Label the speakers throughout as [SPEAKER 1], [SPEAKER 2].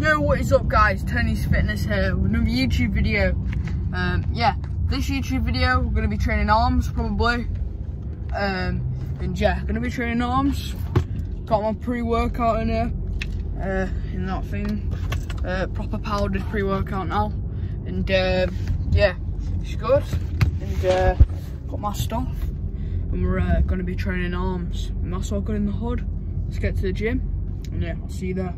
[SPEAKER 1] Yo, what is up guys? Tony's Fitness here with another YouTube video. Um, yeah, this YouTube video, we're to be training arms probably. Um, and yeah, to be training arms. Got my pre-workout in here, uh, in that thing. Uh, proper powdered pre-workout now. And uh, yeah, it's good. And uh, got my stuff. And we're uh, to be training arms. And that's all good in the hood. Let's get to the gym. And yeah, I'll see you there.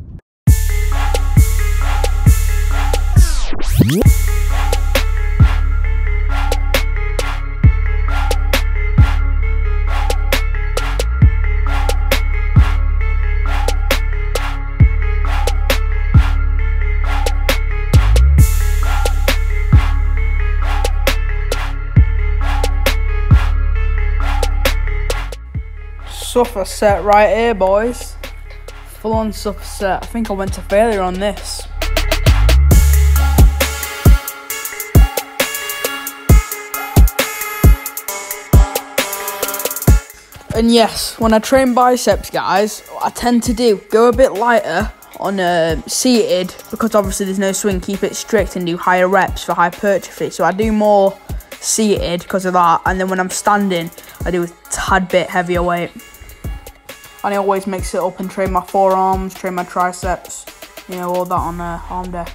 [SPEAKER 1] Suffer set right here, boys. Full on suffer set. I think I went to failure on this. And yes, when I train biceps, guys, I tend to do go a bit lighter on uh, seated because obviously there's no swing. Keep it strict and do higher reps for hypertrophy. So I do more seated because of that, and then when I'm standing, I do a tad bit heavier weight. And I always mix it up and train my forearms, train my triceps, you know, all that on uh, arm day.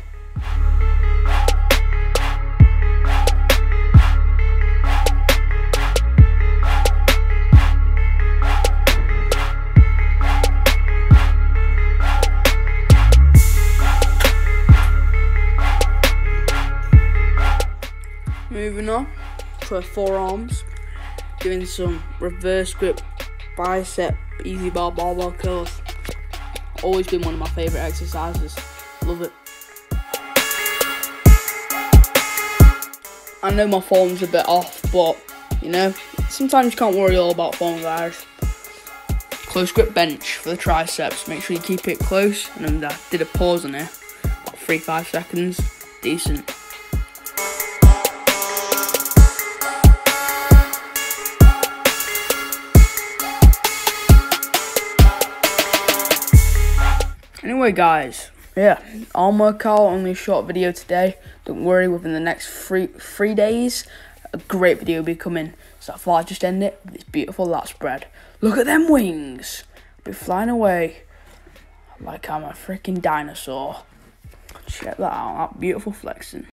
[SPEAKER 1] On to forearms, doing some reverse grip bicep EZ bar barbell curls. Always been one of my favourite exercises. Love it. I know my form's a bit off, but you know, sometimes you can't worry all about form, guys. Close grip bench for the triceps. Make sure you keep it close. And I did a pause on it, about three five seconds. Decent. Anyway, guys, yeah, arm workout, only a short video today. Don't worry, within the next three three days, a great video will be coming. So I thought I'd just end it with this beautiful lat spread. Look at them wings! I'll be flying away like I'm a freaking dinosaur. Check that out, that beautiful flexing.